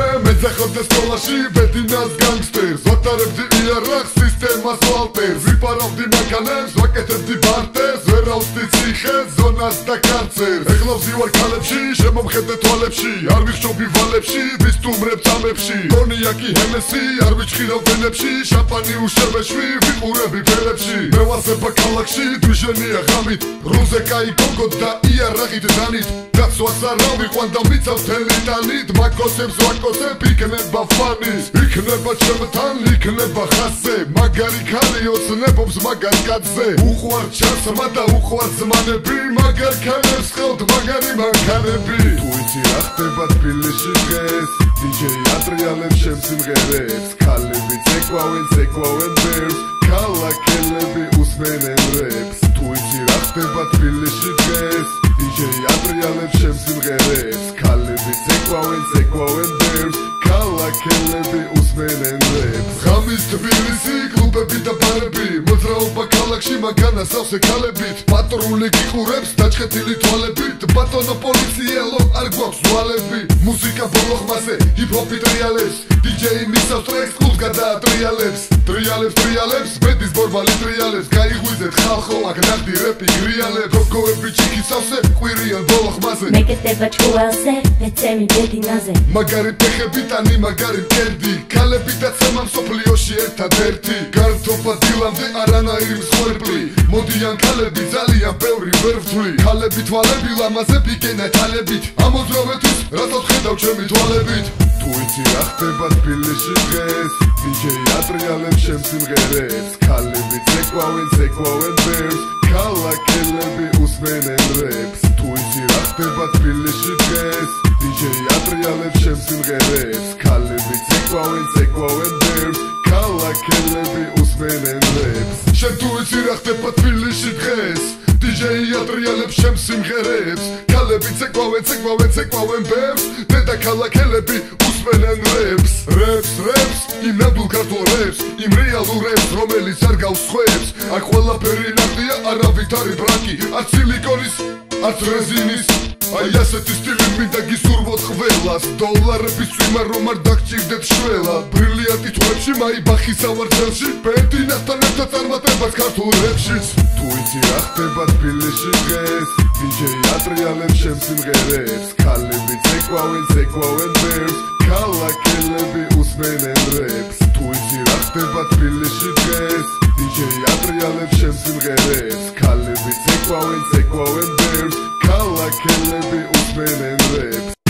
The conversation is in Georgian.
ეძახოდეს სკოლაში ბედინას განგსტერს ვატარებდი იარაღს სისტემას ვალტერს ვიპარავდი მანქანებს ვაკეთებდი ბარტერს ვერავსდი ციხეს ზონას და კარცერს ეხლავსი ვარ ქალებში შემომხედე თვალებში არ ვიხშობი ვალებში ვისტუმრებ წამებში. კონიაკი ჰენესი არ ვიჩხირავ ფენებში შამპანი უშევეშვი ვიყურები ფერებში. მე ვარსება ქალაქში თვიშენია ღამით. რუზე კაი გოგო და იარაღით დანით. გაცვას არ ავიყვან და მიცავ თელიტანით მაკოსებს ვაკოსებ იქნება ფანი იქნება ჩემთან იქნება ხასე მაგარი ქალი ოცნებობს მაგარ კაცზე. უყვარ ჩასმა და უყვარ ზმანები მაგარ ქალებს ხავთ მაგარი მანქანები თუ იცი რა ხდება თბილისში დღეს დიჯეი ატრიალებს შენ სიმღერებს ქალები ცეკვავენ ცეკვავენ ბერს ქალაქელები უსმენენ რეპს. თუ იცი რა ხდება თბილისში დღეს დიჯეი ატრიალებს შენ სიმღერებს ქალები ცეკვავენ ცეკვავენ ბერს ქალაქელები უსმენენ რეპს. ღამის თბილისი კლუბები და ბარები მოძრაობა ქალაქში მაგანა სავსე ქალებით პატრული გიყურებს დაჭხეთილი თვალებით ბატონო პოლიციელო არ გვაქვს ვალები მუსიკა ბოლო ხმაზე ჰიპ-ჰოპი ტრიალებს დიჯეი მისავს ტრეკს კლუბს გადაატრიალებს. ტრიალებს ტრიალებს ბედის ბორბალი ტრიალებს. გაიღვიძეთ ხალხო აქ ნახდი რეპი გრიალებს. გოგოები ჩიქი სავსე ყვირიან ბოლო ხმაზე მეკეთება ჩუელზე ეცემი ბედინაზე მაგარი ფეხები ტანი მაგარი კერდი ქალები და ცემა მსოფლიოში ერთადერთი ქალები ძალიან ბევრი ვერ ვთვლი. ქალები თვალები ლამაზები გენა თალებით. ამოძრავეთვის რატო ხედავ ჩემი თვალებით? თუ იცი რა ხდება თბილისში დღეს? დიჯეი ატრიალებს შენ სიმღერებს. ქალები ცეკვავენ ცეკვავენ ბევრს. ქალაქელები უსმენენ რეპს თუ იცი რა ხდება თბილისში დღეს? დიჯეი ატრიალებს შენ სიმღერებს. ქალები ცეკვავენ ცეკვავენ ბევრს. ქალაქელები უსმენენ რეპს შენ თუ იცი რა ხდება თბილისში დღეს? დიჯეი ატრიალებს შენ სიმღერებს. ქალები ცეკვავენ ცეკვავენ ცეკვავენ ბევრს დედა ქალაქელები უსმენენ რეპს. რეპს რეპს იმ ნამდვილ ქართულ რეპს იმ რეალურ რეპს რომელიც არ გავს ხვებს აქ ყველაფერი ნახდია არავით არის ბრაკი არც სილიკონის არც რეზინის აი ასეთი სტილი მინდა გისურვოთ ყველას დოლარების წვიმა რომ არ დაგჭირდეთ შველა. ბრილიანტი თვებში მაიბახი სავარძელში ბენდინასთან ერთად წარმატებას ქართულ რეპშიც თუ იცი რა ხდება თბილისში დღეს დიჯეი ატრიალებს შენ სიმღერებს. ქალები ცეკვავენ ცეკვავენ ბევრს. ქალაქელები უსმენენ რეპს თუ იცი რა ხდება თბილისში დღეს დიჯეი ატრიალებს შენ სიმღერებს. ქალები ცეკვავენ ცეკვავენ ბევრს ქალაქელები უსმენენ რეპს